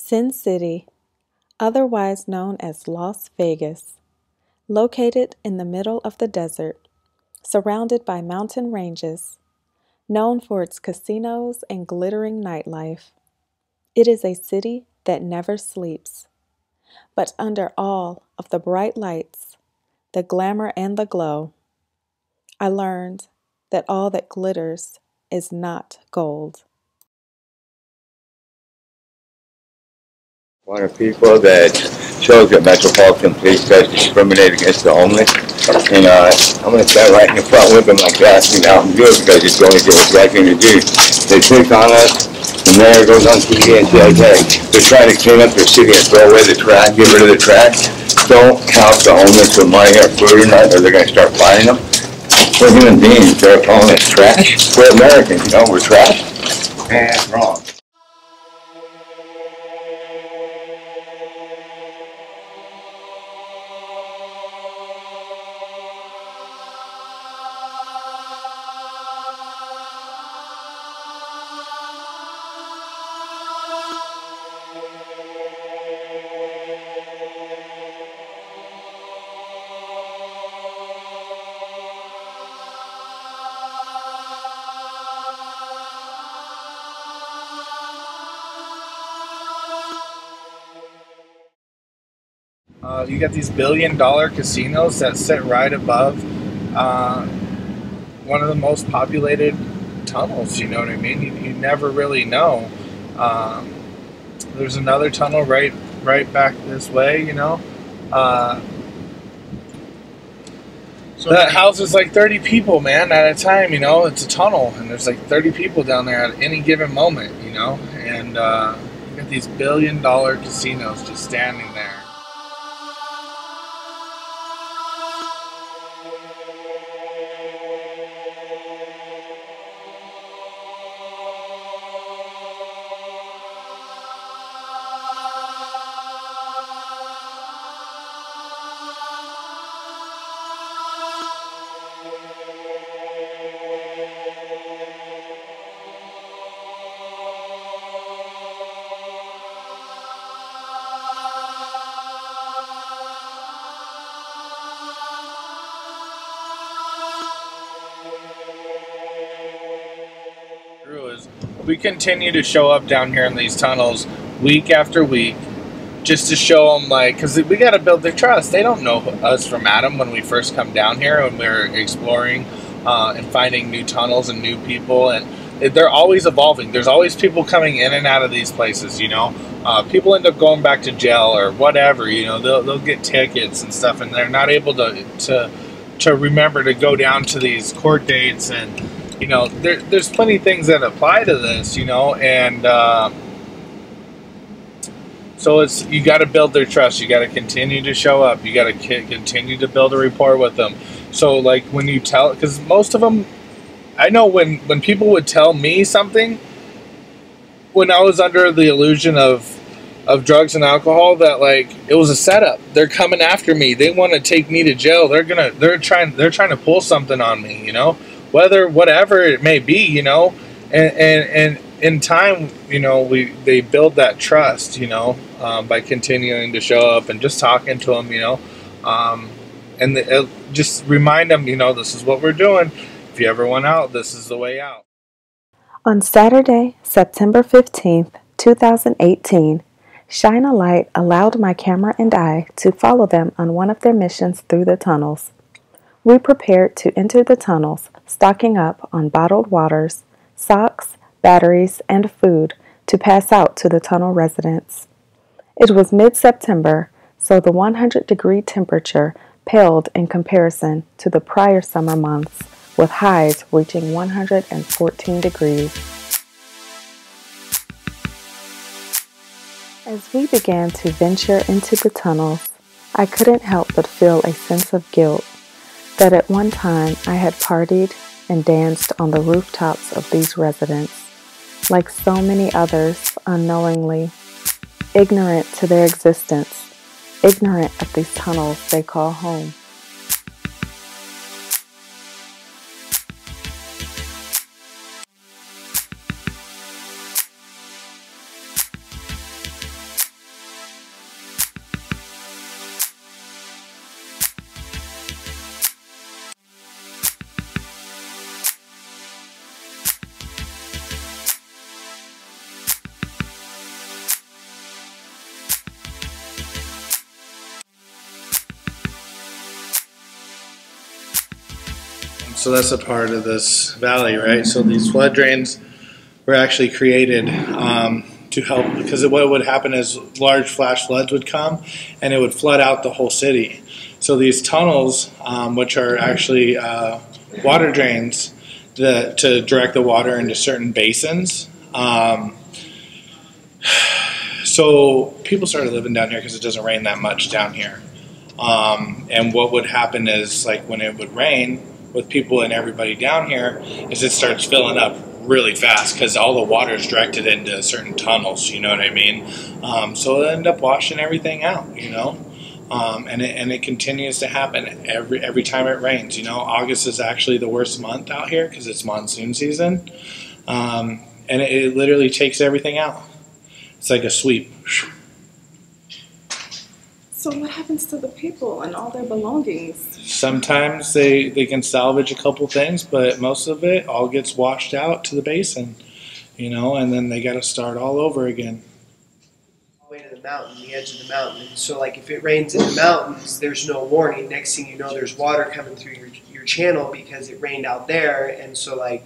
Sin City, otherwise known as Las Vegas, located in the middle of the desert, surrounded by mountain ranges, known for its casinos and glittering nightlife. It is a city that never sleeps. But under all of the bright lights, the glamour, and the glow, I learned that all that glitters is not gold. One of people that shows that Metropolitan Police does discriminate against the homeless. And uh, I'm going to stand right in the front with them like that, you know, I'm good because it's the only thing the right thing to do. They pick on us, the mayor goes on TV and says, hey, they're trying to clean up their city and throw away the trash, get rid of the trash. Don't count the homeless with money or food or nothing, or they're going to start fining them. We're human beings, they're calling us trash. We're Americans, you know, we're trash. And wrong. You got these billion dollar casinos that sit right above uh, one of the most populated tunnels. You know what I mean? You, you never really know. Um, there's another tunnel right right back this way. You know. Uh, So that houses like 30 people, man, at a time. You know, it's a tunnel, and there's like 30 people down there at any given moment. You know, and uh, you got these billion dollar casinos just standing there. Continue to show up down here in these tunnels week after week just to show them like because we got to build their trust. They don't know us from adam when we first come down here when we're exploring uh, and finding new tunnels and new people and they're always evolving. There's always people coming in and out of these places you know? Uh, people end up going back to jail or whatever you know? They'll, they'll get tickets and stuff and they're not able to to to remember to go down to these court dates and you know there, there's plenty of things that apply to this you know and uh, so it's you got to build their trust you got to continue to show up you got to continue to build a rapport with them. So like when you tell because most of them i know when when people would tell me something when i was under the illusion of of drugs and alcohol that like it was a setup. They're coming after me. They want to take me to jail. They're gonna they're trying they're trying to pull something on me you know whether whatever it may be you know? And and, and in time you know we they build that trust you know um, by continuing to show up and just talking to them you know? Um, and the, uh, just remind them you know this is what we're doing. If you ever went out this is the way out. On Saturday, September 15th, 2018, Shine a Light allowed my camera and I to follow them on one of their missions through the tunnels. We prepared to enter the tunnels, stocking up on bottled waters, socks, batteries, and food to pass out to the tunnel residents. It was mid September, so the 100 degree temperature paled in comparison to the prior summer months, with highs reaching 114 degrees. As we began to venture into the tunnels, I couldn't help but feel a sense of guilt that at one time I had partied and danced on the rooftops of these residents, like so many others, unknowingly, ignorant to their existence, ignorant of these tunnels they call home. So that's a part of this valley, right? So these flood drains were actually created um, to help because what would happen is large flash floods would come and it would flood out the whole city. So these tunnels, um, which are actually uh, water drains the, to direct the water into certain basins. Um, so people started living down here because it doesn't rain that much down here. Um, and what would happen is, like when it would rain, with people and everybody down here, is it starts filling up really fast because all the water is directed into certain tunnels. You know what I mean? Um, so it'll end up washing everything out. You know. Um, and it, and it continues to happen every every time it rains. You know, August is actually the worst month out here because it's monsoon season, um, and it, it literally takes everything out. It's like a sweep. So what happens to the people and all their belongings? Sometimes they, they can salvage a couple things, but most of it all gets washed out to the basin, you know, and then they got to start all over again. All the way to the mountain, the edge of the mountain. And so, like, if it rains in the mountains, there's no warning. Next thing you know, there's water coming through your, your channel because it rained out there. And so, like,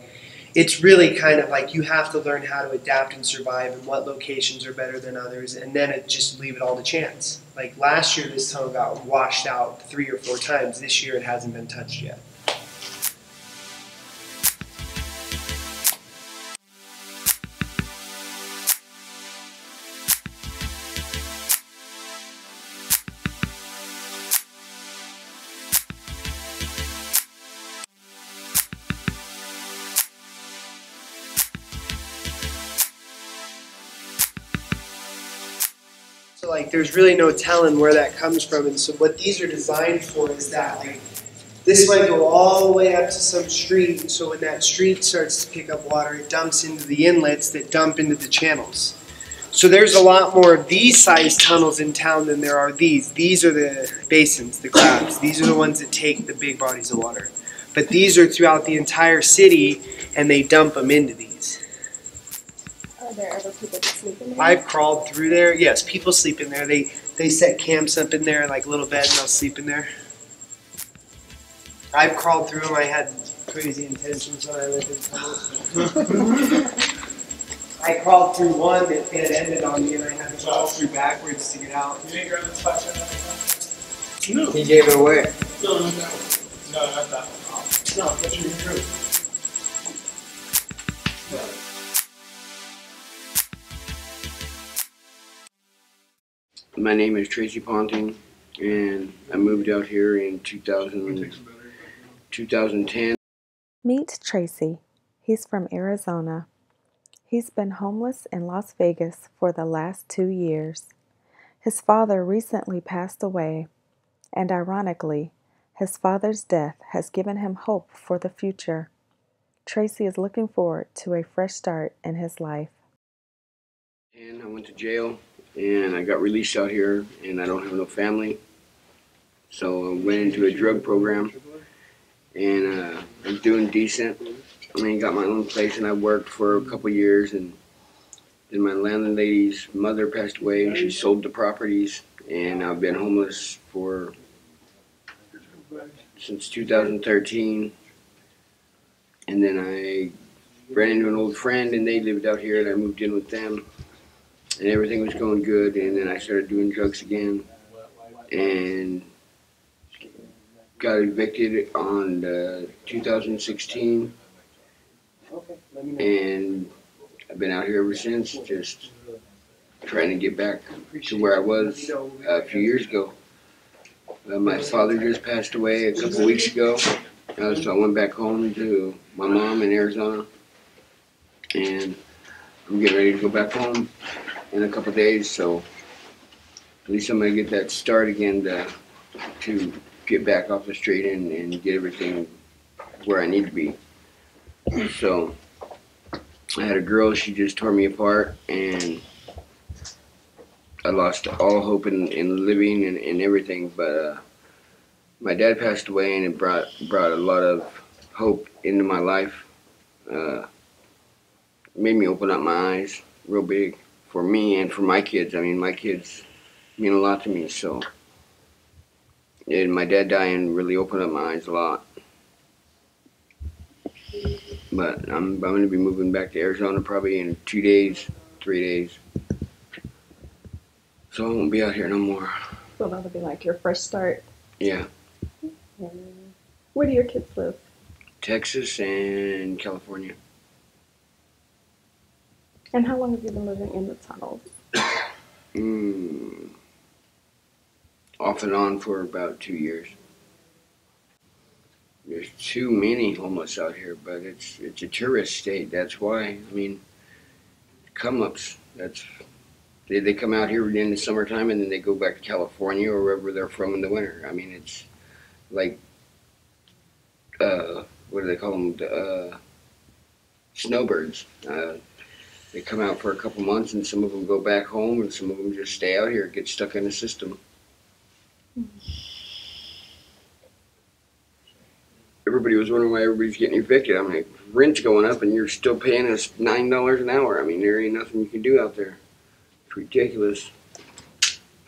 it's really kind of like you have to learn how to adapt and survive and what locations are better than others and then it just leave it all to chance. Like last year this tunnel got washed out three or four times. This year it hasn't been touched yet like there's really no telling where that comes from. And so what these are designed for is that like this might go all the way up to some street. So when that street starts to pick up water, it dumps into the inlets that dump into the channels. So there's a lot more of these size tunnels in town than there are these. These are the basins, the crabs. These are the ones that take the big bodies of water. But these are throughout the entire city and they dump them into these. Are there ever people that sleep in there? I've crawled through there. Yes, people sleep in there. They they set camps up in there, like a little bed, and they'll sleep in there. I've crawled through them. I had crazy intentions when I lived in tunnels. I crawled through one that it ended on me, and I had to crawl through backwards to get out. He gave it away. No, no, no. No, not that one. No, that's your true. My name is Tracy Ponting, and I moved out here in 2000, 2010. Meet Tracy. He's from Arizona. He's been homeless in Las Vegas for the last two years. His father recently passed away, and ironically, his father's death has given him hope for the future. Tracy is looking forward to a fresh start in his life. And I went to jail, and I got released out here, and I don't have no family. So I went into a drug program, and uh, I'm doing decent. I mean, got my own place, and I worked for a couple years, and then my landlady's mother passed away, and she sold the properties, and I've been homeless for since 2013. And then I ran into an old friend, and they lived out here, and I moved in with them, and everything was going good. And then I started doing drugs again, and got evicted on uh, 2016, and I've been out here ever since, just trying to get back to where I was a few years ago. Uh, my father just passed away a couple weeks ago, uh, so I went back home to my mom in Arizona, and I'm getting ready to go back home in a couple days. So at least I'm gonna get that start again to, to get back off the street and, and get everything where I need to be. So I had a girl, she just tore me apart, and I lost all hope in, in living and, and everything. But uh, my dad passed away, and it brought brought a lot of hope into my life. Uh, made me open up my eyes real big for me and for my kids. I mean, my kids mean a lot to me. So, and my dad dying really opened up my eyes a lot. But I'm I'm gonna be moving back to Arizona probably in two days, three days. So I won't be out here no more. So that'll be like your fresh start. Yeah, Where do your kids live? Texas and California. And how long have you been living in the tunnels? Mm, off and on for about two years. There's too many homeless out here, but it's it's a tourist state. That's why. I mean, come ups. That's they, they come out here in the summertime and then they go back to California or wherever they're from in the winter. I mean, it's like uh, what do they call them? Uh, snowbirds. Uh, they come out for a couple months and some of them go back home and some of them just stay out here get stuck in the system. Everybody was wondering why everybody's getting evicted. I'm like rent's going up and you're still paying us nine dollars an hour. I mean there ain't nothing you can do out there. It's ridiculous.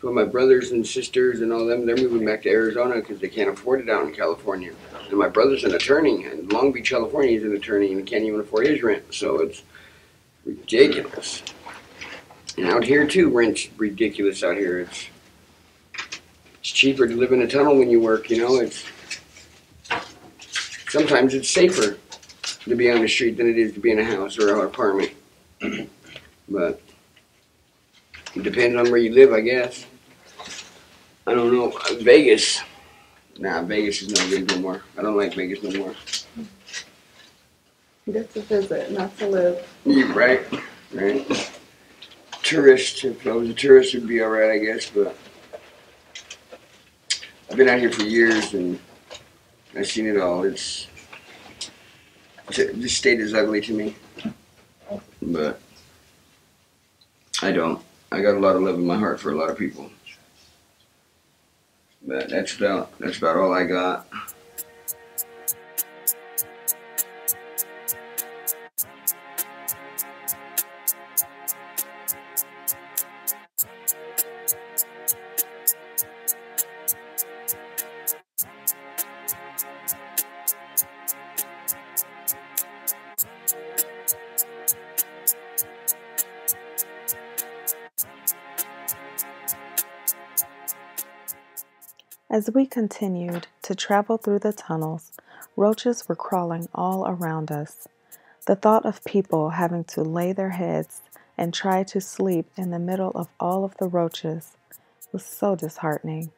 So my brothers and sisters and all them they're moving back to arizona because they can't afford it out in california. And my brother's an attorney and long beach california. He's an attorney and he can't even afford his rent. So it's ridiculous. And out here too, rent's ridiculous out here. It's it's cheaper to live in a tunnel when you work, you know, it's sometimes it's safer to be on the street than it is to be in a house or an apartment. but it depends on where you live, I guess. I don't know. Vegas. Nah, Vegas is no good no more. I don't like Vegas no more. Good to visit, not to live. Right, right. Tourist, if I was a tourist, it'd be all right, I guess. But I've been out here for years and I've seen it all. It's, it's this state is ugly to me, but I don't. I got a lot of love in my heart for a lot of people. But that's about that's about all I got. As we continued to travel through the tunnels, roaches were crawling all around us. The thought of people having to lay their heads and try to sleep in the middle of all of the roaches was so disheartening.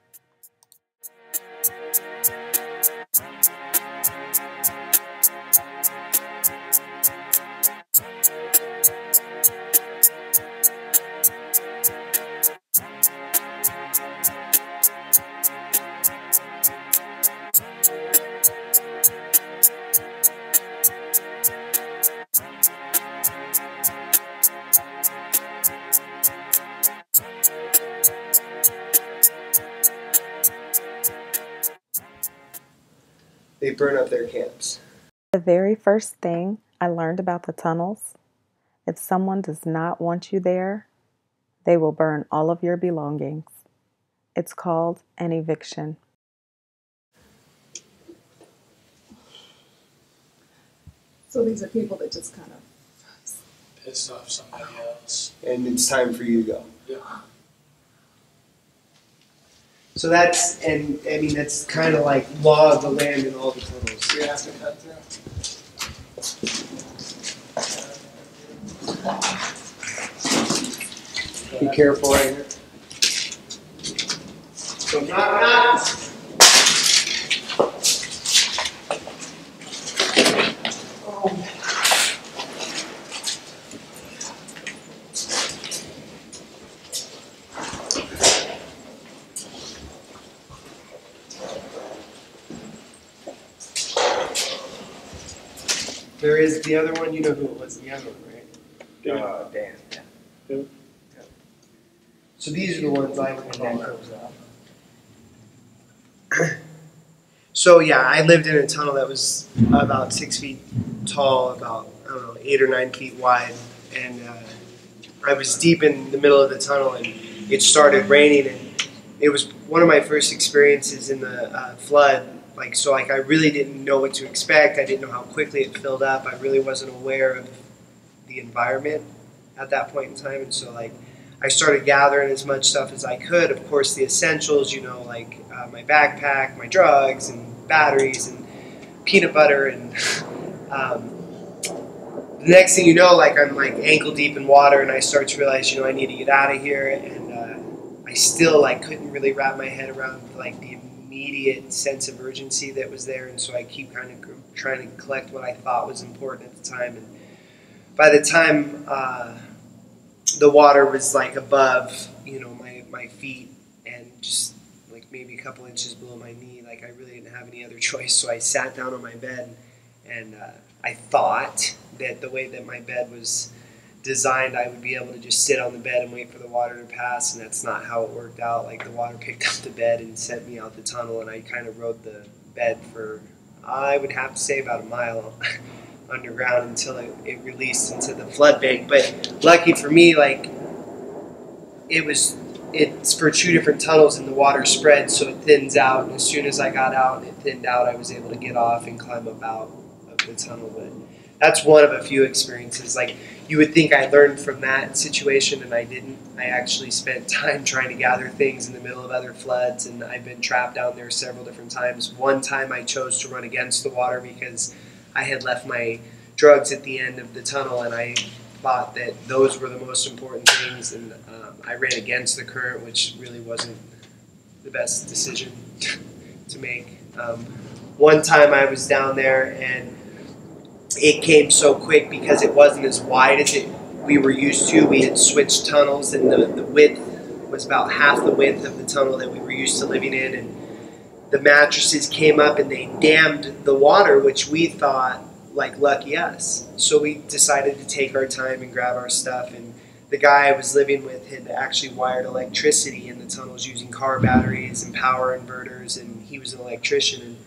They burn up their camps. The very first thing I learned about the tunnels if someone does not want you there, they will burn all of your belongings. It's called an eviction. So these are people that just kind of. Pissed off somebody else. and it's time for you to go. Yeah. So that's and I mean that's kind of like law of the land in all the tunnels. You have to cut through. Be careful right here. So knock knock. There is the other one. You know who it was. The other one, right? Uh, Dan. Who? Yeah. So these are the ones I went on. So yeah, I lived in a tunnel that was about six feet tall, about I don't know eight or nine feet wide, and uh, I was deep in the middle of the tunnel, and it started raining, and it was one of my first experiences in the uh, flood, like so like I really didn't know what to expect. I didn't know how quickly it filled up. I really wasn't aware of the environment at that point in time, and so like I started gathering as much stuff as I could. Of course, the essentials, you know, like uh, my backpack, my drugs, and batteries, and peanut butter, and um, the next thing you know, like I'm like ankle deep in water, and I start to realize, you know, I need to get out of here, and uh, I still like couldn't really wrap my head around like the immediate sense of urgency that was there, and so I keep kind of trying to collect what I thought was important at the time, and by the time uh, the water was like above, you know, my my feet, and just like maybe a couple inches below my knee, like I really didn't have any other choice, so I sat down on my bed, and uh, I thought that the way that my bed was designed, I would be able to just sit on the bed and wait for the water to pass, and that's not how it worked out. Like the water picked up the bed and sent me out the tunnel, and I kind of rode the bed for I would have to say about a mile underground until it, it released into the flood bank. But lucky for me, like it was. It's for two different tunnels, and the water spread, so it thins out. And as soon as I got out and it thinned out, I was able to get off and climb up out of the tunnel. But that's one of a few experiences. Like you would think I learned from that situation, and I didn't. I actually spent time trying to gather things in the middle of other floods, and I've been trapped down there several different times. One time I chose to run against the water because I had left my drugs at the end of the tunnel, and I thought that those were the most important things, and um, I ran against the current, which really wasn't the best decision to make. Um, one time I was down there and it came so quick because it wasn't as wide as it we were used to. We had switched tunnels, and the, the width was about half the width of the tunnel that we were used to living in. And the mattresses came up and they dammed the water, which we thought like lucky us. So we decided to take our time and grab our stuff. And the guy I was living with had actually wired electricity in the tunnels using car batteries and power inverters, and he was an electrician. And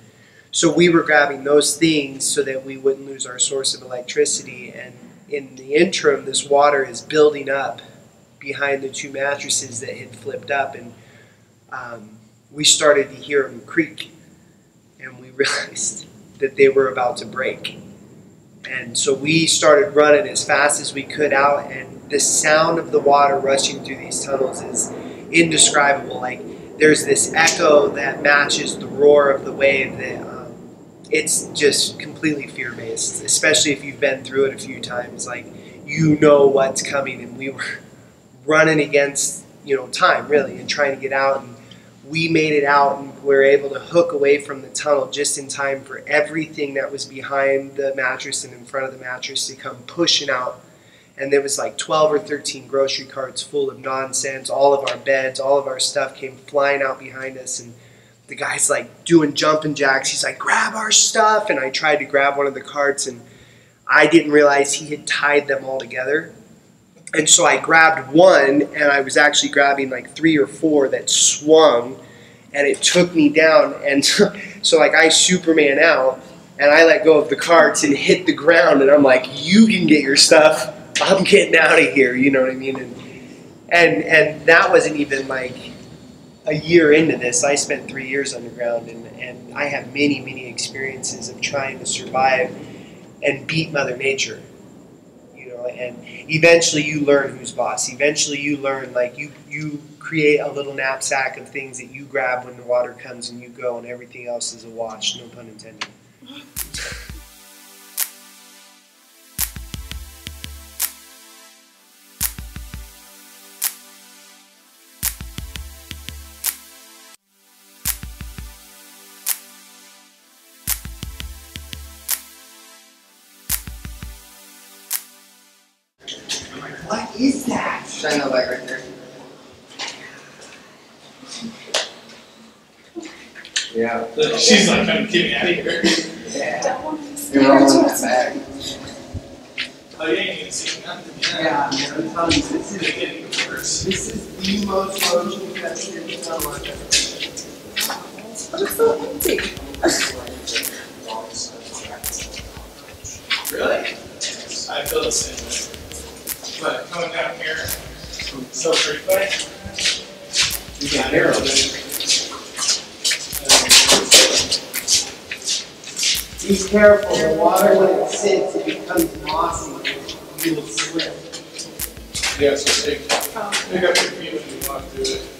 so we were grabbing those things so that we wouldn't lose our source of electricity. And in the interim, this water is building up behind the two mattresses that had flipped up, and um, we started to hear them creak, and we realized that they were about to break. And so we started running as fast as we could out, and the sound of the water rushing through these tunnels is indescribable. Like there's this echo that matches the roar of the wave that it's just completely fear based, especially if you've been through it a few times. Like you know what's coming, and we were running against you know time really and trying to get out and we made it out and we were able to hook away from the tunnel just in time for everything that was behind the mattress and in front of the mattress to come pushing out. And there was like 12 or 13 grocery carts full of nonsense. All of our beds, all of our stuff came flying out behind us. And the guy's like doing jumping jacks. He's like, grab our stuff. And I tried to grab one of the carts and I didn't realize he had tied them all together. And so I grabbed one, and I was actually grabbing like three or four that swung, and it took me down. And so, like, I Superman out, and I let go of the carts and hit the ground, and I'm like, "You can get your stuff. I'm getting out of here." You know what I mean? And and and that wasn't even like a year into this. I spent three years underground, and and I have many many experiences of trying to survive and beat Mother Nature You know, and eventually you learn who's boss. Eventually you learn like you you create a little knapsack of things that you grab when the water comes and you go, and everything else is a wash. No pun intended. Shine that light right there. Yeah. She's like, I'm getting out of here. Yeah. You're all in that bag. Oh, you ain't even seen nothing yet. Yeah, man, I'm telling you, this is getting worse. this is the most roach infested tunnel I've ever seen. But it's so empty. Really? I feel the same way. But coming down here Be careful, the water when it sits, it becomes mossy, you will slip. Yeah, so take, pick up your feet when you walk through it.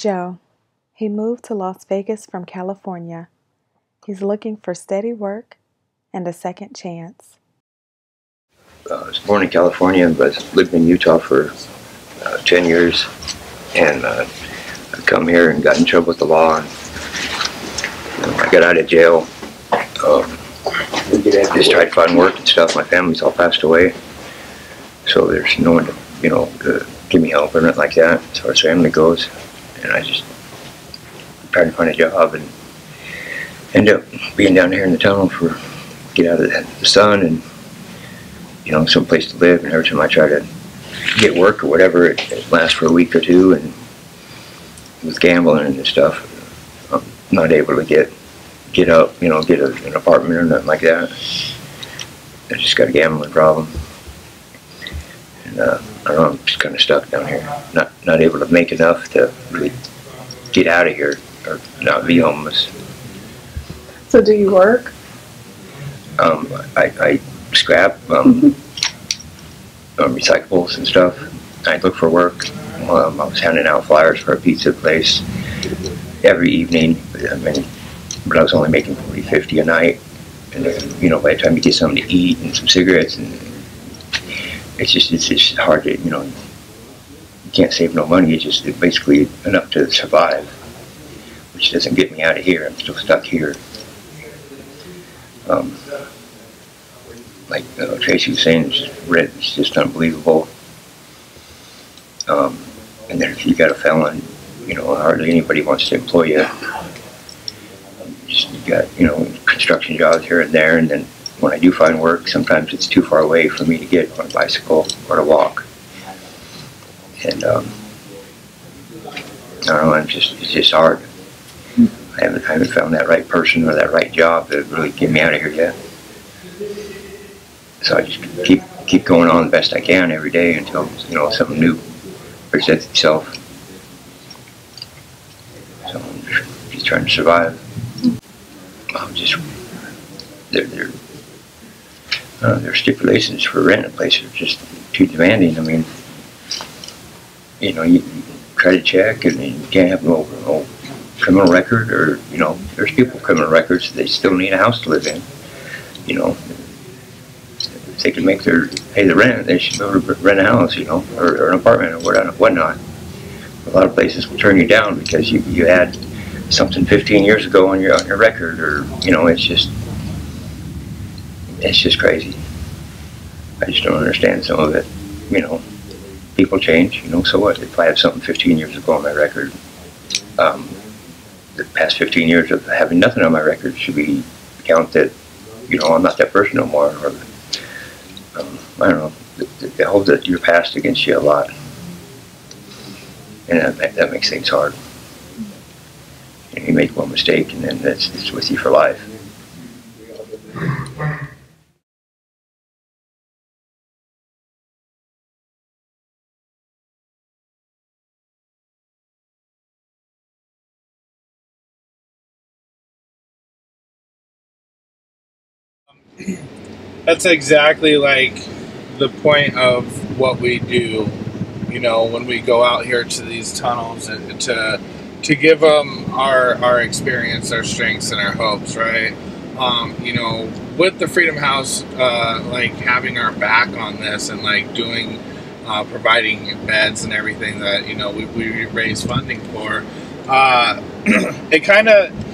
Joe. He moved to Las Vegas from California. He's looking for steady work and a second chance. uh, I was born in California, but lived in Utah for uh, 10 years. And uh, I come here and got in trouble with the law. And, you know, I got out of jail. Um, just tried to find work and stuff. My family's all passed away. So there's no one to, you know, give me help or nothing like that as far as family goes. And I just tried to find a job and end up being down here in the tunnel for, get out of the sun and you know, some place to live. And every time I try to get work or whatever, it, it lasts for a week or two. And with gambling and stuff, I'm not able to get get up, you know, get a, an apartment or nothing like that. I just got a gambling problem. And uh, I don't know, I'm just kind of stuck down here. Not not able to make enough to really get out of here or not be homeless. So do you work? Um, I, I scrap um, um, recyclables and stuff. I look for work. Um, I was handing out flyers for a pizza place every evening. I mean, but I was only making 40, 50 a night. And then, you know, by the time you get something to eat and some cigarettes, and it's just it's just hard to you know. You can't save no money. It's just basically enough to survive, which doesn't get me out of here. I'm still stuck here. Um, like uh, Tracy was saying, it's just, rent is just unbelievable. Um, and then if you got a felon, you know, hardly anybody wants to employ you. Um, just, you got, you know, construction jobs here and there, and then when I do find work, sometimes it's too far away for me to get on a bicycle or to walk. And um, I don't know, it's just, it's just hard. I haven't, I haven't found that right person or that right job to really get me out of here yet. So I just keep keep going on the best I can every day until you know something new presents itself. So I'm just, just trying to survive. I'm just there there uh, their stipulations for renting a place are just too demanding. I mean, you know, you, try to check and you can't have no, no criminal record or you know, there's people with criminal records they still need a house to live in. You know, if they can make their pay the rent, they should be able to rent a house, you know, or, or an apartment or whatnot. whatnot. A lot of places will turn you down because you, you had something 15 years ago on your on your record, or you know, it's just it's just crazy. I just don't understand some of it. You know, people change. You know, so what? If I have something 15 years ago on my record, um, the past 15 years of having nothing on my record should be count that you know I'm not that person no more, or um, I don't know. They, they hold that your past against you a lot, and that, that makes things hard. And you make one mistake, and then that's it's with you for life. That's exactly like the point of what we do. You know, when we go out here to these tunnels to to give them our our experience, our strengths, and our hopes, right? Um, you know, with the Freedom House, uh, like having our back on this and like doing, uh, providing beds and everything that you know we, we raise funding for, uh, it kind of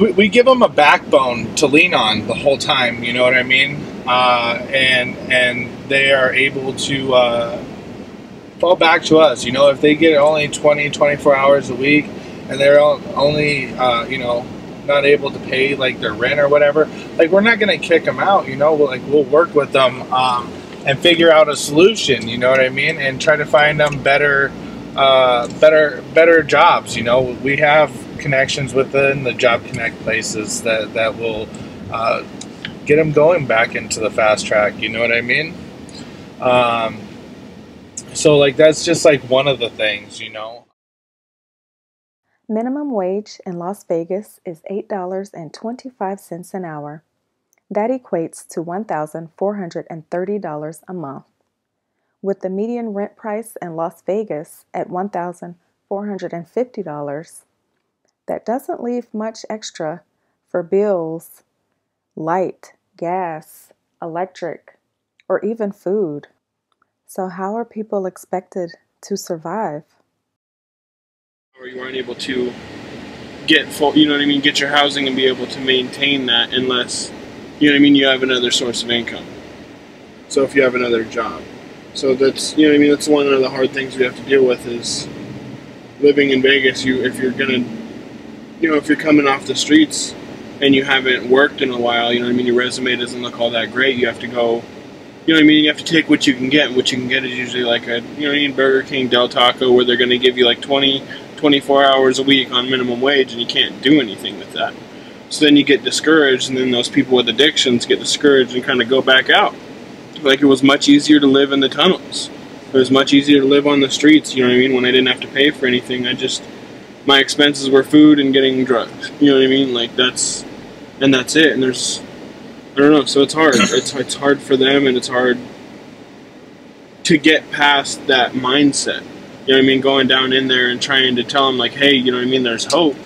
we, we give them a backbone to lean on the whole time. You know what I mean? Uh, and and they are able to uh, fall back to us. You know, if they get only 20, 24 hours a week, and they're only uh, you know not able to pay like their rent or whatever, like we're not to kick them out. You know, we'll, like we'll work with them um, and figure out a solution. You know what I mean? And try to find them better. Uh, better better jobs you know we have connections within the Job Connect places that that will uh, get them going back into the fast track. You know what I mean? Um, so like that's just like one of the things, you know. Minimum wage in Las Vegas is $8.25 an hour. That equates to $1,430 a month. With the median rent price in Las Vegas at $1,450, that doesn't leave much extra for bills, light, gas, electric, or even food. So, how are people expected to survive? Or you aren't able to get full, you know what I mean, get your housing and be able to maintain that unless, you know what I mean, you have another source of income. So, if you have another job. So, that's, you know what I mean, that's one of the hard things we have to deal with is living in Vegas. You, if you're going to you know, if you're coming off the streets and you haven't worked in a while, you know what I mean, your resume doesn't look all that great. You have to go, you know what I mean, you have to take what you can get. And what you can get is usually like a, you know, I mean, Burger King, Del Taco, where they're going to give you like 20, 24 hours a week on minimum wage, and you can't do anything with that. So then you get discouraged, and then those people with addictions get discouraged and kind of go back out. Like it was much easier to live in the tunnels. It was much easier to live on the streets, you know what I mean, when I didn't have to pay for anything. I just my expenses were food and getting drugs. You know what I mean? Like that's and that's it. And there's I don't know. So it's hard. It's it's hard for them, and it's hard to get past that mindset. You know what I mean? Going down in there and trying to tell them like, hey, you know what I mean? There's hope.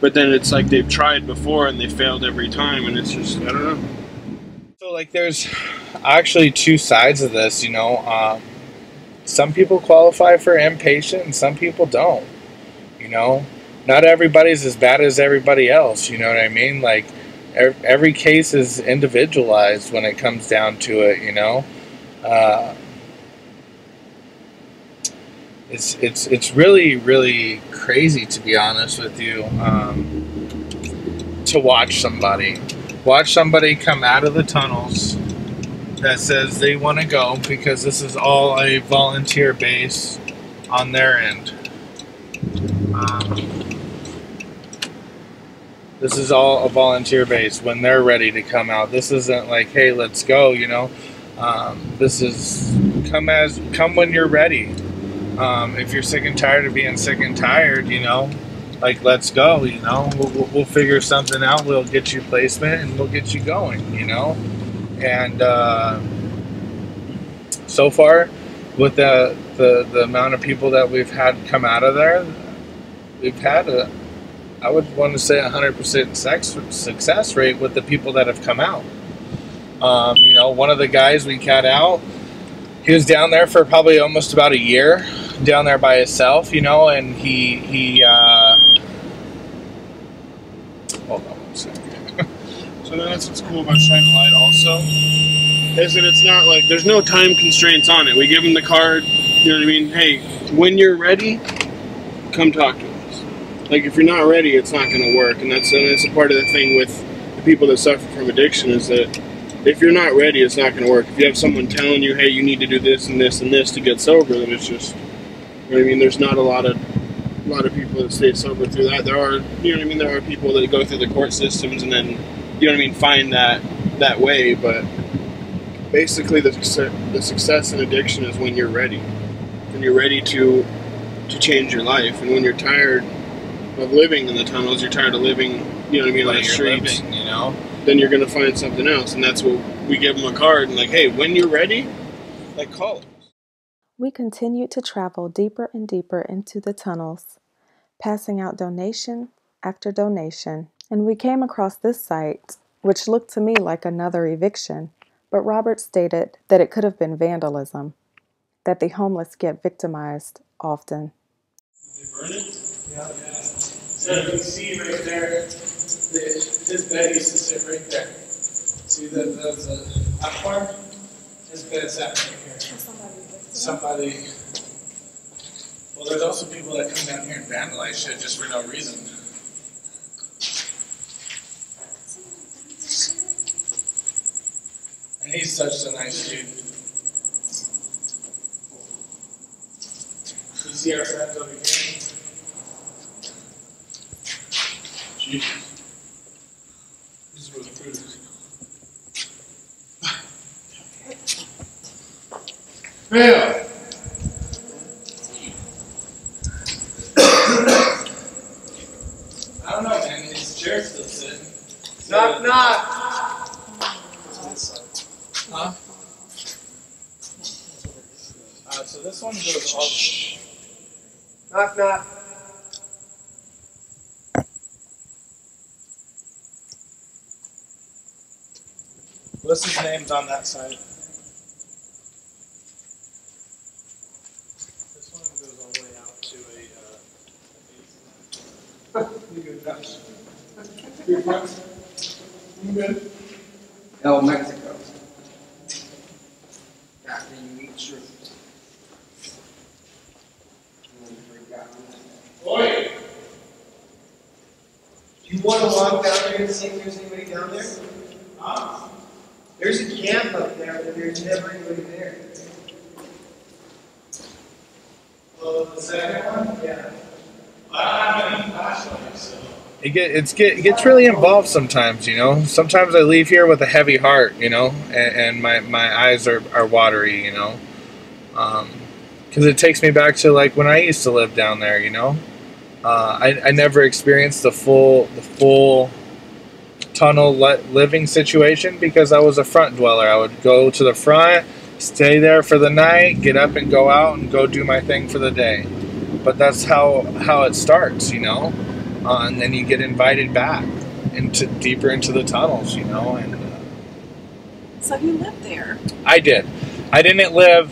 But then it's like they've tried before and they failed every time, and it's just I don't know. So like, there's actually two sides of this. You know, um, some people qualify for inpatient, and some people don't you know? Not everybody's as bad as everybody else you know what i mean? Like every case is individualized when it comes down to it you know? Uh, it's it's it's really really crazy to be honest with you um, to watch somebody watch somebody come out of the tunnels that says they want to go because this is all a volunteer base on their end um, this is all a volunteer base when they're ready to come out. This isn't like, hey, let's go, you know. Um, this is come as come when you're ready. Um, if you're sick and tired of being sick and tired, you know, like let's go. You know, we'll, we'll figure something out. We'll get you placement and we'll get you going. You know, and uh, so far with the, the the amount of people that we've had come out of there, we've had a, I would want to say a hundred percent success rate with the people that have come out. Um, you know, one of the guys we got out, he was down there for probably almost about a year, down there by himself, you know, and he he. Uh, hold on one second. so that's what's cool about Shine a Light, also, is that it's not like there's no time constraints on it. We give them the card. You know what I mean? Hey, when you're ready, come talk to us like if you're not ready, it's not going to work, and that's and that's a part of the thing with the people that suffer from addiction is that if you're not ready, it's not going to work. If you have someone telling you, "Hey, you need to do this and this and this to get sober," then it's just, you know I mean, there's not a lot of a lot of people that stay sober through that. There are, you know what I mean, there are people that go through the court systems and then, you know what I mean, find that that way. But basically, the the success in addiction is when you're ready, when you're ready to to change your life, and when you're tired of living in the tunnels, you're tired of living, you know what I mean, on the streets, living, you know, then you're gonna find something else, and that's what we give them a card and like, hey, when you're ready, like call us. We continued to travel deeper and deeper into the tunnels, passing out donation after donation, and we came across this site, which looked to me like another eviction, but Robert stated that it could have been vandalism, that the homeless get victimized often. They burn it? Yeah. So you see right there, the, his bed used to sit right there. See that that's a platform? His bed sat right here. Somebody. Well, there's also people that come down here and vandalize shit just for no reason. And he's such a nice dude. You see our friends over here? Jesus. This is is. Bill! I don't know, man. His chair's still sitting. Knock, knock! Huh? Uh, so this one goes all. Knock, knock. What's on that side? This one goes all the way out to a. Uh, you good, Josh? You good? You good? El Mexico. Got the unique shirt. Boy! You wanna walk down there and see if there's anybody down there? Huh? There's a camp there's never there. Well, the second one? Yeah. It get it's get gets really involved sometimes, you know. Sometimes I leave here with a heavy heart, you know, and, and my, my eyes are, are watery, you know, because it takes me back to like when I used to live down there, you know. Uh, I, I never experienced the full the full tunnel living situation because I was a front dweller. I would go to the front, stay there for the night, get up and go out and go do my thing for the day. But that's how how it starts, you know. Uh, and then you get invited back into deeper into the tunnels, you know. And uh, So you lived there. I did. I didn't live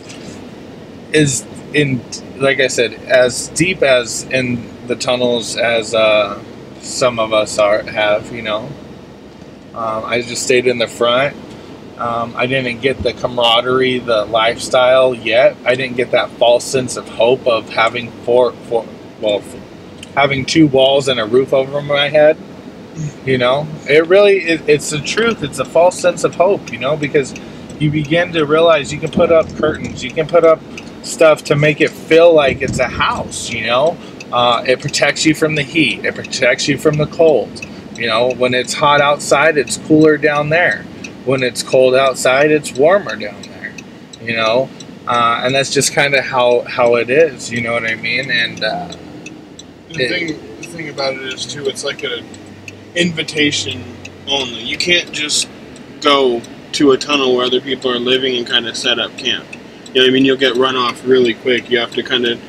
as in, like I said, as deep as in the tunnels as uh, some of us are have. You know, um, I just stayed in the front. Um, I didn't get the camaraderie, the lifestyle yet. I didn't get that false sense of hope of having four, four well, having two walls and a roof over my head. You know, it really it, it's the truth. It's a false sense of hope. You know, because you begin to realize you can put up curtains, you can put up stuff to make it feel like it's a house. You know, uh, it protects you from the heat, it protects you from the cold. You know, when it's hot outside, it's cooler down there. When it's cold outside, it's warmer down there. You know, uh, and that's just kind of how how it is. You know what I mean? And uh, The It- thing, the thing about it is too, it's like an invitation only. You can't just go to a tunnel where other people are living and kind of set up camp. You know what I mean? You'll get run off really quick. You have to kind of,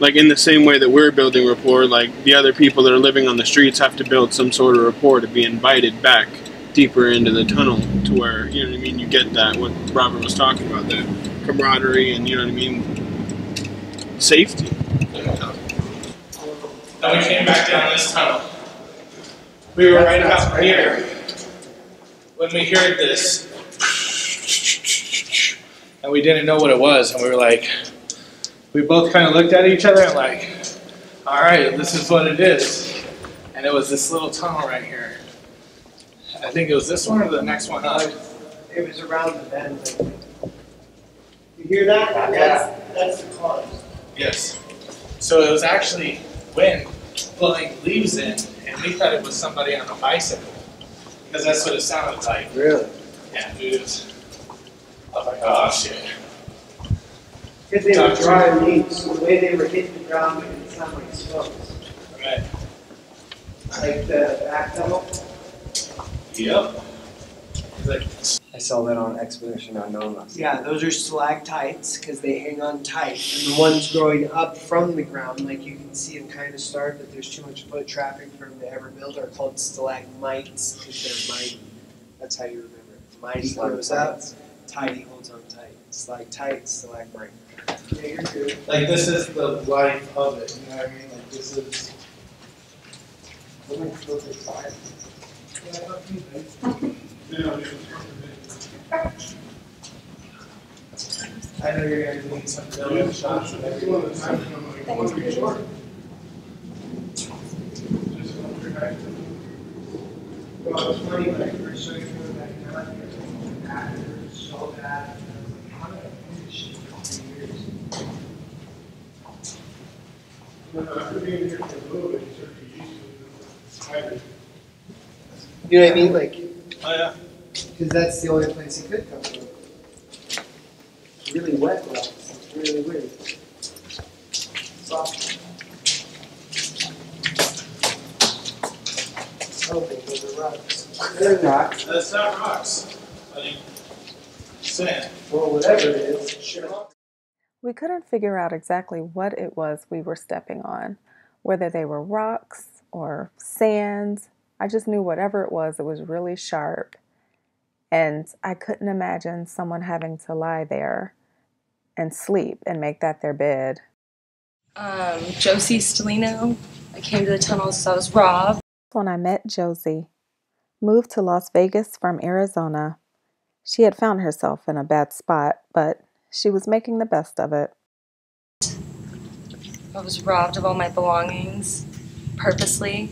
like in the same way that we're building rapport, like the other people that are living on the streets have to build some sort of rapport to be invited back deeper into the tunnel to where, you know what I mean? You get that, what Robert was talking about, the camaraderie and, you know what I mean? Safety. Then we came back down this tunnel. We were right about here when we heard this. And we didn't know what it was. And we were like, we both kind of looked at each other and like, all right, this is what it is. And it was this little tunnel right here. I think it was this one or the next one up. It was around the bend. I think. You hear that? That's, that's the cars. Yes. So it was actually wind blowing leaves in, and we thought it was somebody on a bicycle. Because that's what it sounded like. Really? Yeah, dude, it was. I was like, oh shit. Because they were dry leaves, so the way they were hitting the ground, it didn't sound like smokes. Right. Like the back tunnel. Yep. Like, I saw that on Expedition Unknown last Yeah, those are stalactites because they hang on tight. And the ones growing up from the ground, like you can see them kind of start, but there's too much foot traffic for them to ever build, are called stalagmites because they're mighty. That's how you remember it. Mighty grows up, tidy holds on tight. Stalactite, stalagmite. Like this is the life of it. You know what I mean? Like this is. I know you're gonna need some million shots of everything. Well, it's funny, I first started doing that, you know, actors, so bad. and I was like, how did I do this shit for three years? You know what I mean? Like, Oh yeah. because that's the only place it could come from. It's really wet rocks. It's really weird. Soft. Oh, those are rocks. They're not. That's not rocks. I mean, sand. Well, whatever it is. Sure. We couldn't figure out exactly what it was we were stepping on, whether they were rocks or sands. I just knew whatever it was, it was really sharp. And I couldn't imagine someone having to lie there and sleep and make that their bed. Um, Josie Stelino. I came to the tunnels, so I was robbed. When I met Josie, moved to Las Vegas from Arizona, she had found herself in a bad spot, but she was making the best of it. I was robbed of all my belongings purposely.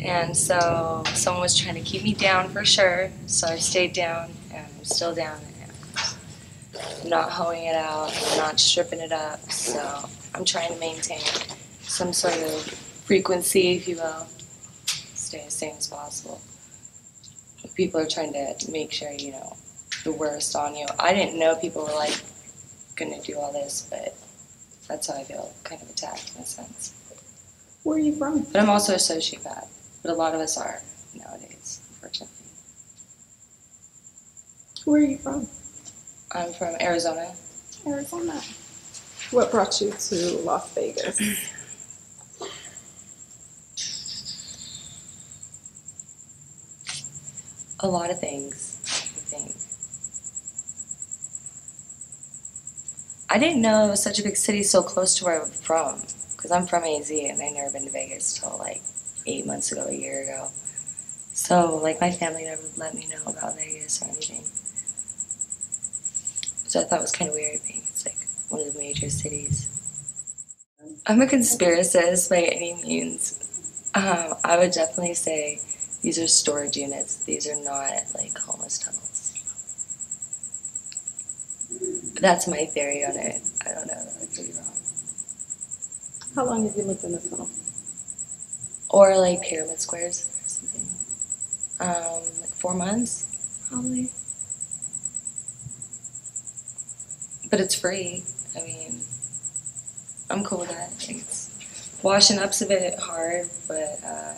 And so someone was trying to keep me down for sure. So I stayed down and I'm still down I'm not hoeing it out, I'm not stripping it up. So I'm trying to maintain some sort of frequency, if you will, stay as same as possible. People are trying to make sure, you know, the worst on you. I didn't know people were like gonna do all this, but that's how I feel kind of attacked in a sense. Where are you from? But I'm also a sociopath. But a lot of us are nowadays, unfortunately. Where are you from? I'm from Arizona. Arizona. What brought you to Las Vegas? A lot of things, I think. I didn't know it was such a big city so close to where I'm from. Because I'm from AZ and I'd never been to Vegas till like eight months ago, a year ago. So, like, my family never let me know about Vegas or anything. So I thought it was kind of weird being it's like one of the major cities. I'm a conspiracist by any means. Um, I would definitely say these are storage units. These are not like homeless tunnels. That's my theory on it. I don't know. I could be wrong. How long have you lived in this tunnel? Or like pyramid squares or something. Um, like four months, probably. But it's free. I mean, I'm cool with that. It's washing up's a bit hard, but uh,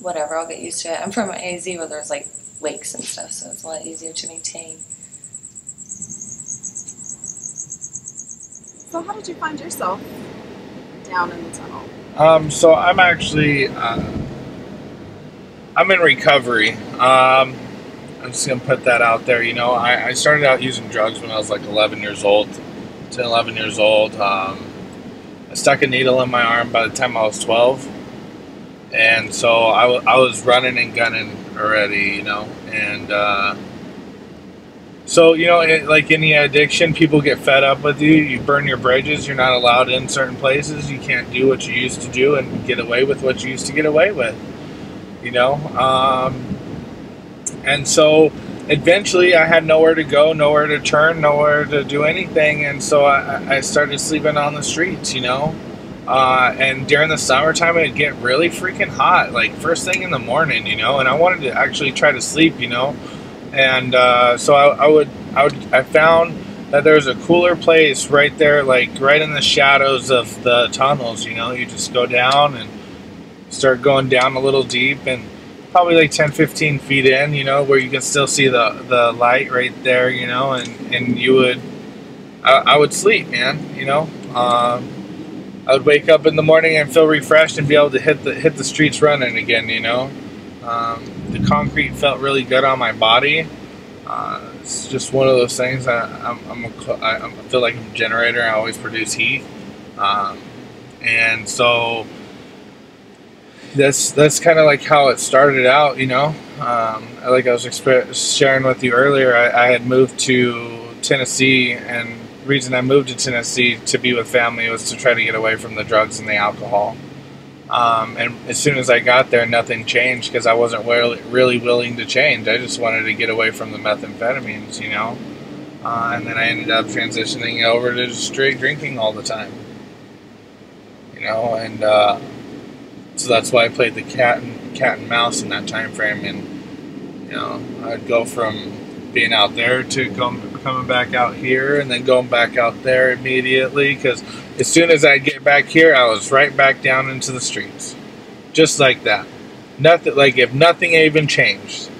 whatever. I'll get used to it. I'm from AZ where there's like lakes and stuff, so it's a lot easier to maintain. So, how did you find yourself down in the tunnel? Um, so I'm actually uh, I'm in recovery. Um, I'm just gonna put that out there. You know, I, I started out using drugs when I was like 11 years old, 10, 11 years old. Um, I stuck a needle in my arm by the time I was 12, and so I, I was running and gunning already. You know, and uh, so you know, it, like any addiction, people get fed up with you. You burn your bridges. You're not allowed in certain places. You can't do what you used to do and get away with what you used to get away with. You know, um, and so eventually I had nowhere to go, nowhere to turn, nowhere to do anything, and so I, I started sleeping on the streets. You know. Uh, and during the summertime, it'd get really freaking hot, like first thing in the morning, you know. And I wanted to actually try to sleep, you know and uh, so I, I would I would I found that there was a cooler place right there, like right in the shadows of the tunnels. You know, you just go down and start going down a little deep, and probably like 10, 15 feet in, you know, where you can still see the, the light right there, you know, and, and you would, I, I would sleep, man, you know. Um, I would wake up in the morning and feel refreshed and be able to hit the hit the streets running again, you know. Um, the concrete felt really good on my body. Uh, it's just one of those things. I, I'm, I'm a, I, I feel like I'm a generator. I always produce heat, um, and so that's that's kind of like how it started out. You know, um, like I was exp- sharing with you earlier, I, I had moved to Tennessee, and reason I moved to Tennessee to be with family was to try to get away from the drugs and the alcohol. Um, and as soon as I got there, nothing changed because I wasn't really, really willing to change. I just wanted to get away from the methamphetamines, you know. Uh, and then I ended up transitioning over to straight drinking all the time, you know. And uh, so that's why I played the cat and cat and mouse in that time frame. And you know, I'd go from being out there to come, coming back out here, and then going back out there immediately because as soon as I get back here, I was right back down into the streets, just like that. Nothing like if nothing even changed,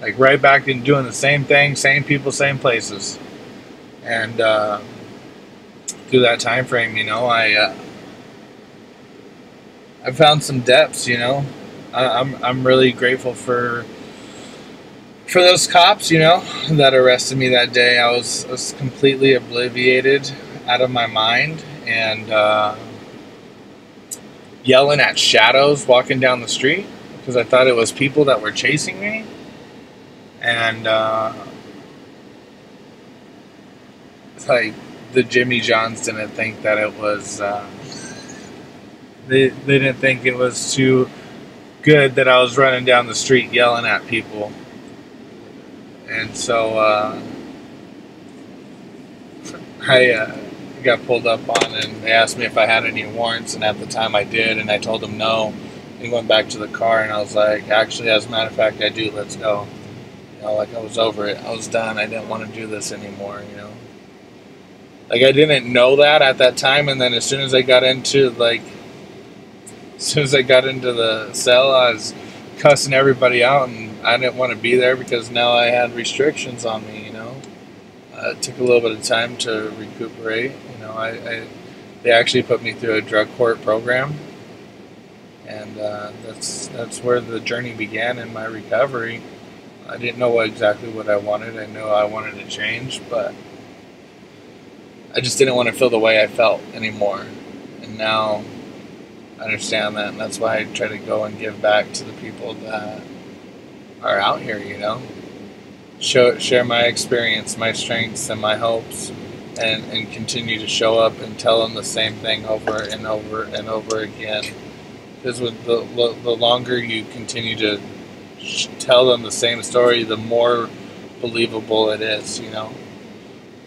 like right back in doing the same thing, same people, same places, and uh, through that time frame, you know, I uh, I found some depths. You know, I, I'm I'm really grateful for for those cops, you know, that arrested me that day. I was, I was completely obliviated out of my mind and uh, yelling at shadows walking down the street because I thought it was people that were chasing me. And uh, like the Jimmy Johns didn't think that it was. Uh, they they didn't think it was too good that I was running down the street yelling at people. And so uh, I uh, got pulled up on, and they asked me if I had any warrants, and at the time I did, and I told them no. And went back to the car, and I was like, actually, as a matter of fact, I do. Let's go. You know, like I was over it. I was done. I didn't want to do this anymore. You know, like I didn't know that at that time, and then as soon as I got into like, as soon as I got into the cell, I was cussing everybody out, and I didn't want to be there because now I had restrictions on me. You know, uh, it took a little bit of time to recuperate. You know, I, I they actually put me through a drug court program, and uh, that's that's where the journey began in my recovery. I didn't know what, exactly what I wanted. I knew I wanted to change, but I just didn't want to feel the way I felt anymore. And now I understand that, and that's why I try to go and give back to the people that are out here. You know, show share my experience, my strengths, and my hopes, and and continue to show up and tell them the same thing over and over and over again. Because with the the longer you continue to tell them the same story, the more believable it is. You know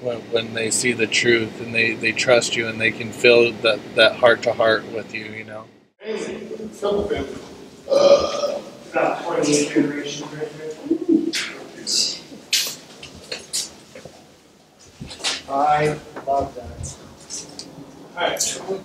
when, when they see the truth and they, they trust you and they can feel that, that heart to heart with you, you know. About 28 generations right there. I love that. Alright. Somebody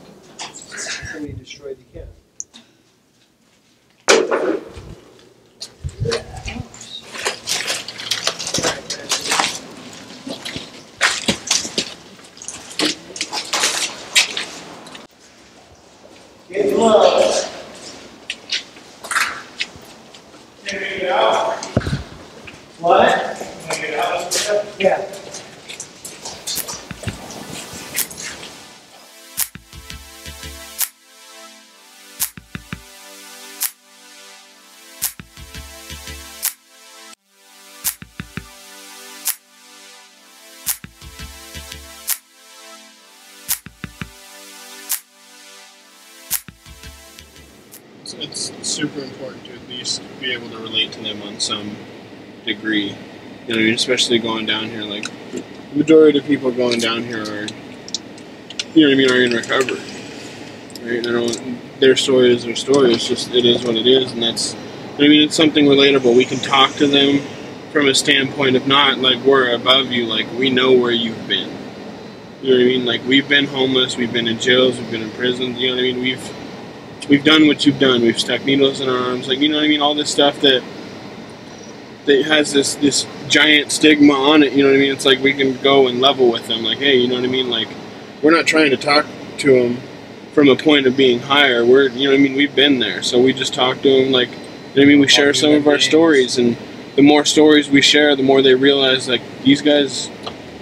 super important to at least be able to relate to them on some degree. You know, I mean? especially going down here. Like, the majority of people going down here are, you know what I mean, are in recovery. Right? They don't, their story is their story. It's just it is what it is, and that's. I mean, it's something relatable. We can talk to them from a standpoint of not like we're above you. Like we know where you've been. You know what I mean? Like we've been homeless. We've been in jails. We've been in prisons. You know what I mean? We've we've done what you've done. We've stuck needles in our arms, like you know what I mean. All this stuff that that has this this giant stigma on it. You know what I mean? It's like we can go and level with them. Like, hey, you know what I mean? Like, we're not trying to talk to them from a point of being higher. We're you know what I mean? We've been there, so we just talk to them like. You know what I mean? We share some of our stories, and the more stories we share, the more they realize like these guys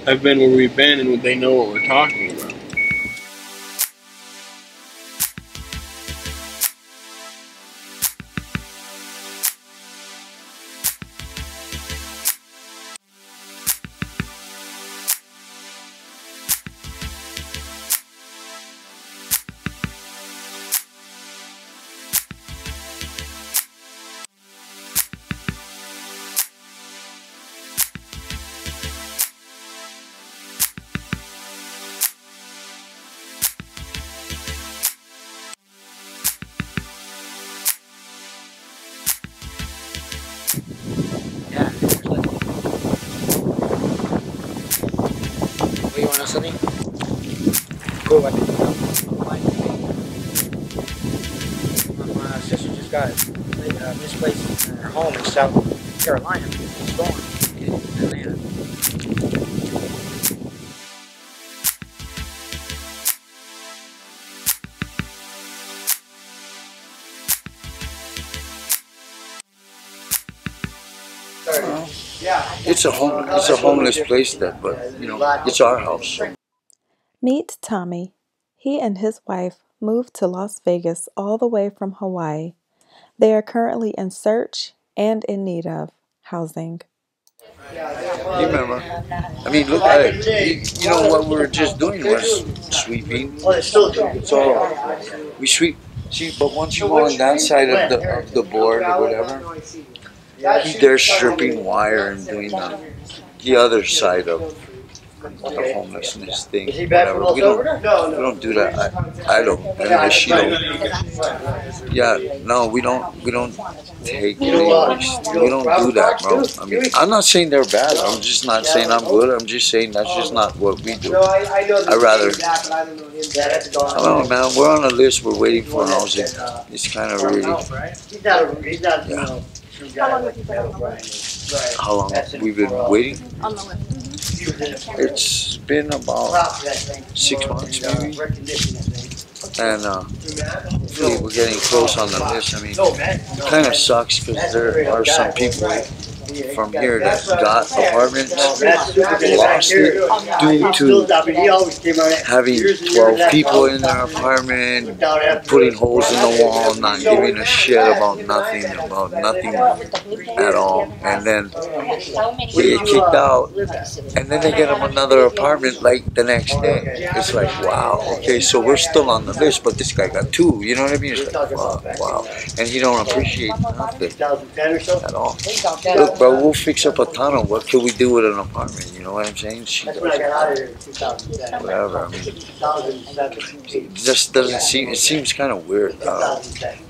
have been where we've been, and they know what we're talking about. What you want to something? Cool. I think my sister just got uh, misplaced in her home in South Carolina. It's a home. It's a homeless place, that, but you know, it's our house. Meet Tommy. He and his wife moved to Las Vegas all the way from Hawaii. They are currently in search and in need of housing. You remember? I mean, look at it. You, you know what we were just doing was sweeping. So we sweep. See, but once you go on that side of the of the board or whatever, he there stripping wire and doing the, the other side of the homelessness thing. Whatever. We don't, we don't do that. I, I don't. And she don't. Yeah, no, we don't. We don't take things. We don't do that, bro. I mean, I'm not saying they're bad. I'm just not saying I'm good. I'm just saying that's just not what we do. I rather. I don't know, man. We're on a list. We're waiting for housing. It's kind of really. He's not, he's not, Yeah. Know, some guy. How long have you been on the list? Right. How long we've been waiting? On the list. It's been about six months, maybe. And uh, hopefully we're getting close on the list. I mean, it kind of sucks because there are some people from here that got apartments, lost it due to having 12 people in their apartment, putting holes in the wall, not giving a shit about nothing, about nothing at all. And then they get kicked out, and then they get them another apartment like the next day. It's like, wow, okay, so we're still on the list, but this guy got two. You know what I mean? It's like, wow, wow. And he don't appreciate nothing at all. Look, bro, we'll fix up a tunnel. What can we do with an apartment? You know what I'm saying? She That's when I got out of here in two thousand ten. Whatever. I mean, Two thousand seven. it just doesn't seem. It seems kind of weird. Uh,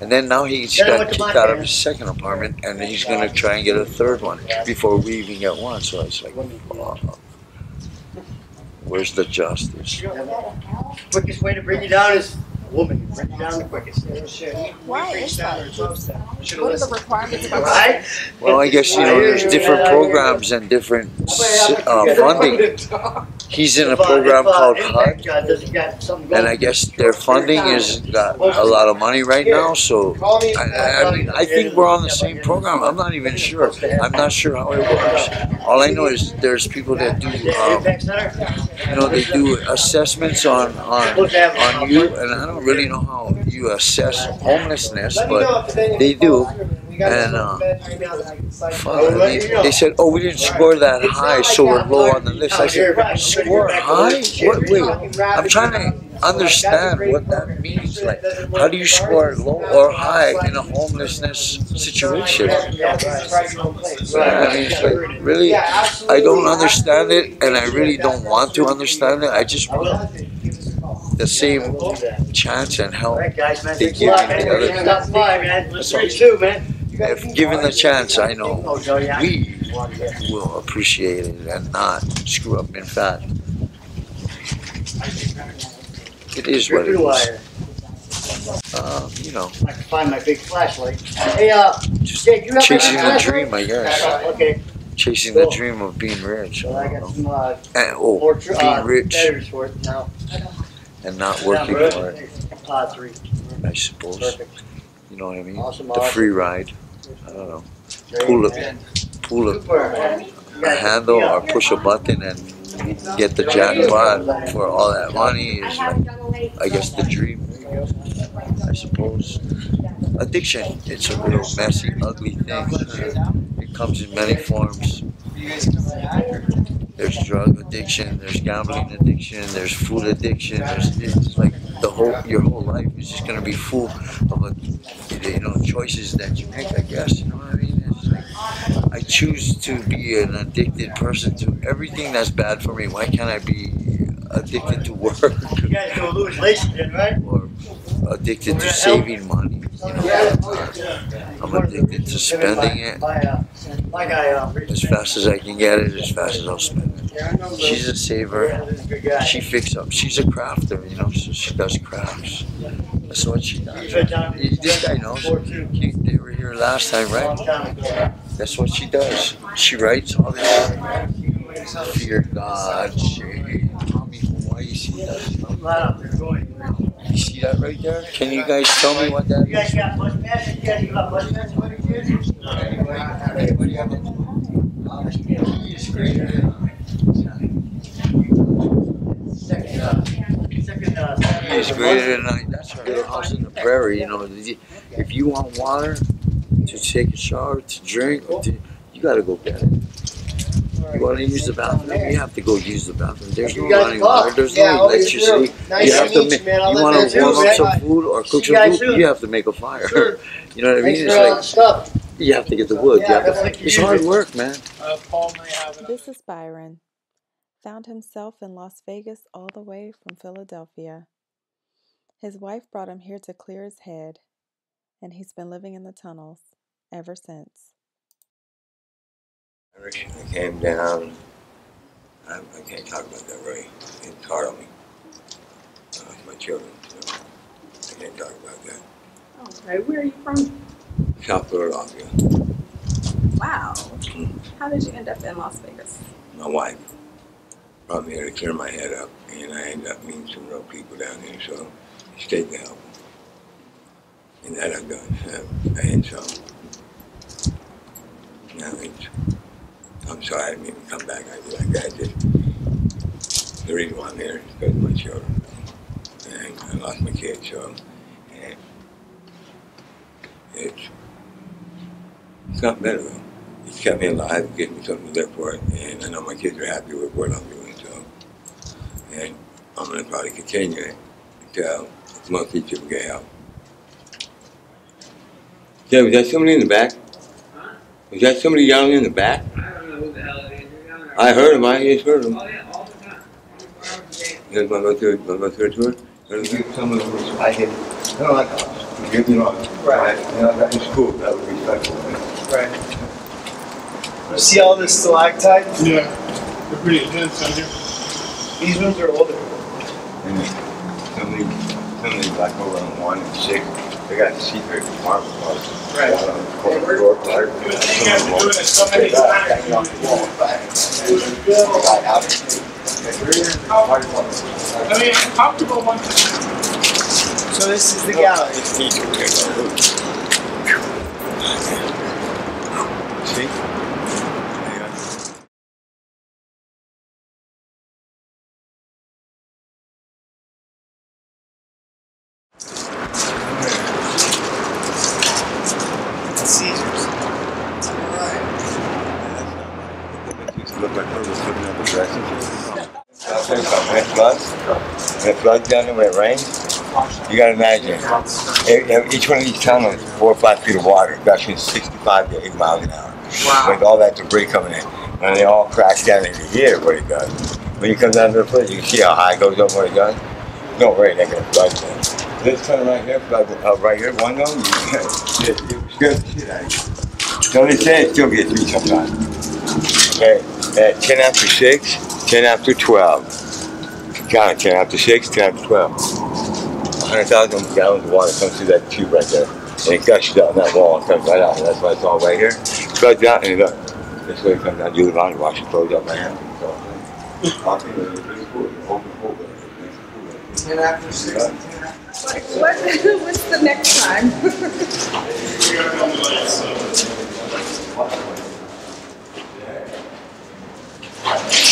and then now he's got kicked out of his second apartment, and he's gonna try and get a third one before we even get one. So it's like, wow. where's the justice? Quickest way to bring you down is woman, bring you down the quickest. Why is that? What are the requirements about Right? Well, I guess you know there's different programs and different uh, funding. He's in a program called HUD, and I guess their funding is got a lot of money right now. So I, I- mean, I think we're on the same program. I'm not even sure. I'm not sure how it works. All I know is there's people that do, um, you know, they do assessments on on on you, and I don't really know how you assess homelessness, but they do. And uh, fuck, I mean, they said, "Oh, we didn't score that high, so we're low on the list." I said, "Score high? What? Wait, I'm trying to understand what that means. Like, how do you score low or high in a homelessness situation?" I mean, it's like, really, I don't understand it, and I really don't want to understand it. I just want the same chance and help they give me the other. Stop by, man. That's all. Three, two, man. If given the chance, I know we will appreciate it and not screw up. In fact, it is what it is. Uh, uh, you know, I can find my big flashlight. Hey, uh, Jake, you have chasing the dream, I guess. Okay. Chasing the dream of being rich. Well, I got some, uh, And, oh, more tr- being uh, rich batteries for it now. and not working for it, Uh, three. I suppose. Perfect. You know what I mean? Awesome, The awesome. free ride. I don't know. Pull a, pull a, a handle or push a button and get the jackpot for all that money is like, I guess the dream. I suppose. Addiction, it's a real messy, ugly thing. It comes in many forms. There's drug addiction, there's gambling addiction, there's food addiction, there's it's like the whole your whole life is just gonna be full of a, you know choices that you make. I guess you know what I mean. It's like I choose to be an addicted person to everything that's bad for me. Why can't I be addicted to work? You guys go lose Lacington, right? Or addicted to saving money. You know, I'm addicted to spending it as fast as I can get it, as fast as I'll spend it. She's a saver. She fix up. She's a crafter, you know, so she does crafts. That's what she does. This guy knows. He- They were here last time, right? That's what she does. She writes all this. Fear God, Mommy Hawaii, she does. You that right there? Can you guys tell me what that You guys got bus passes? You guys got bus passes for the kids? Anybody have a. It's greater than I. That's our house in the prairie. You know, if you want water to take a shower, to drink, to, you got to go get it. You want to use the bathroom? You have to go use the bathroom. There's no You guys running water. There's Yeah, no you electricity. Nice You have to to make. you, You want to warm up some food or cook some food. soon. You have to make a fire. Sure. You know what I mean? It's for all the like stuff. you have to get the wood. You Yeah, have to- definitely can it's hard work, man. Uh, Paul may have it. This is Byron. Found himself in Las Vegas all the way from Philadelphia. His wife brought him here to clear his head, and he's been living in the tunnels ever since. I came down. I, I can't talk about that really. It's hard on me. Uh, my children. So I can't talk about that. Okay, where are you from? South Philadelphia. Wow. How did you end up in Las Vegas? My wife brought me here to clear my head up, and I ended up meeting some real people down here. So I stayed to help. And that I've done. And so now it's. I'm sorry I didn't mean to come back like like that. Just the reason why I'm here is because of my children. And I lost my kids, so and it's it's not better though. It's kept me alive, it gives me something to live for, and I know my kids are happy with what I'm doing, so and I'm gonna probably continue it until most of these people get help. Yeah, was that somebody in the back? Was that somebody yelling in the back? I heard him. I just heard him. You guys want to go through, want to go tour? Let some of the, I can, I don't like, give me wrong. Right. You know, that was cool, that was respectful. Right. You see all this stalactite? Yeah, they're pretty intense down here. These ones are older. And some of these, some of these like over on one and six, they got secret marble parts. Right. Out on the corner door, part. You guys been doing it so many I mean, comfortable one. So this is the gallery. See? Caesars. Look like her was looking at the dresses. I'll tell you something, when it floods, floods down there, when it rains, you gotta imagine, e- each one of these tunnels is four or five feet of water, gushing 65 to 80 miles an hour. With all that debris coming in. And they all crash down in the hear what it does. When you come down to the foot, you can see how high it goes up what it does. No way they're gonna flood there. This tunnel right here, flood, uh, right here, one of them, you, scares the shit out of you. So they say it still gets me sometimes. Okay, at 10 after 6, 10 after 12. Count 10 after 6, 10 after 12. 100,000 gallons of water comes through that tube right there. And it gushes out in that wall and comes right out. And that's why it's all right here. Spreads out and look. This way it comes out. You live on wash it, close up my hand. And after six. Like, what, what's the next time?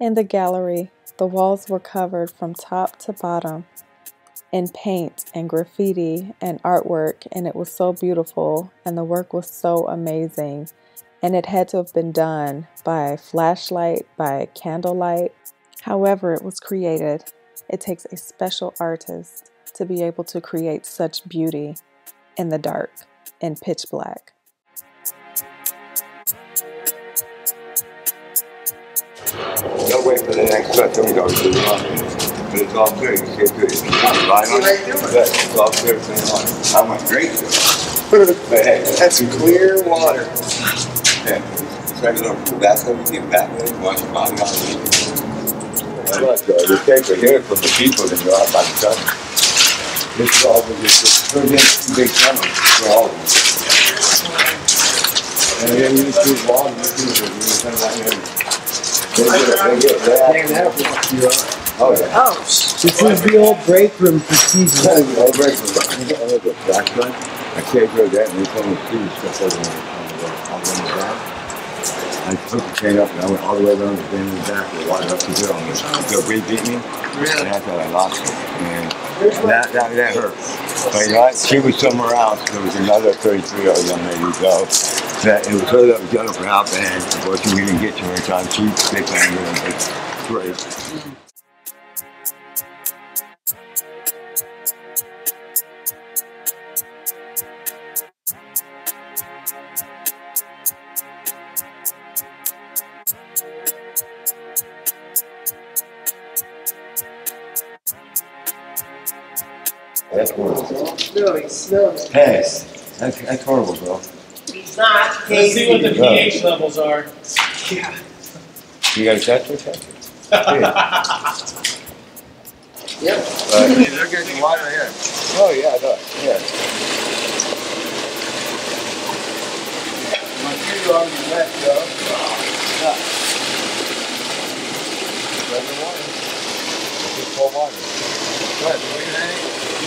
In the gallery, the walls were covered from top to bottom in paint and graffiti and artwork, and it was so beautiful, and the work was so amazing. And it had to have been done by flashlight, by candlelight. However, it was created. It takes a special artist to be able to create such beauty in the dark, in pitch black. Don't wait for the next cut. Don't go to the line. But it's all clear. You see it good. If you the line on it, good. It's all clear from the line. I went great. But hey, That's clear water. yeah. Try to look for that so you get back there wash your body off. Look, uh, the paper here from the people that go out by the sun. This is all, is, put big tunnels for all of them. And then you see water, you see, you come right here. They get, they get that. Oh, yeah. Oh. This is the old break room for season. Yeah, the old break room. I look at black one. I can't go that, and they told me to do stuff over on the, on the, on the back. I took the chain up and I went all the way around the bend in the back with water up to here on the, the breeze beat me. Really? And I thought I lost it. And that, that, that hurt. But you know? She was somewhere else. There was another 33 year old young lady go. That it was her that was for help, and unfortunately we didn't get to her in time. She, they her, and it's great. That's horrible. Smelly, smelly. Hey, that's, that's horrible, bro. He's not Let's see what the Yeah. pH levels are. Yeah. You got a test or something? Yep. Uh, they're getting water here. Oh, yeah, I know. Yeah. My feet are already wet, though. Yeah. Regular water. This is cold water. What, what you think?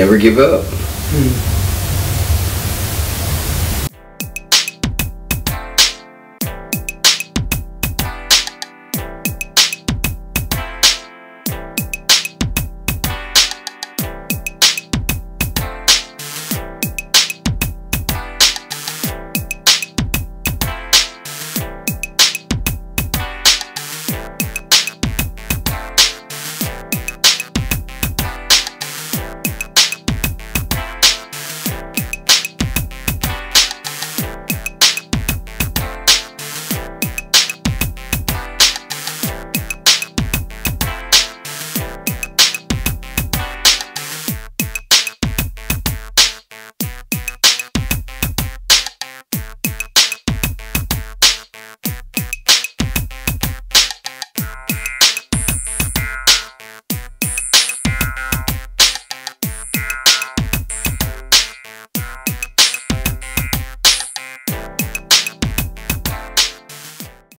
Never give up.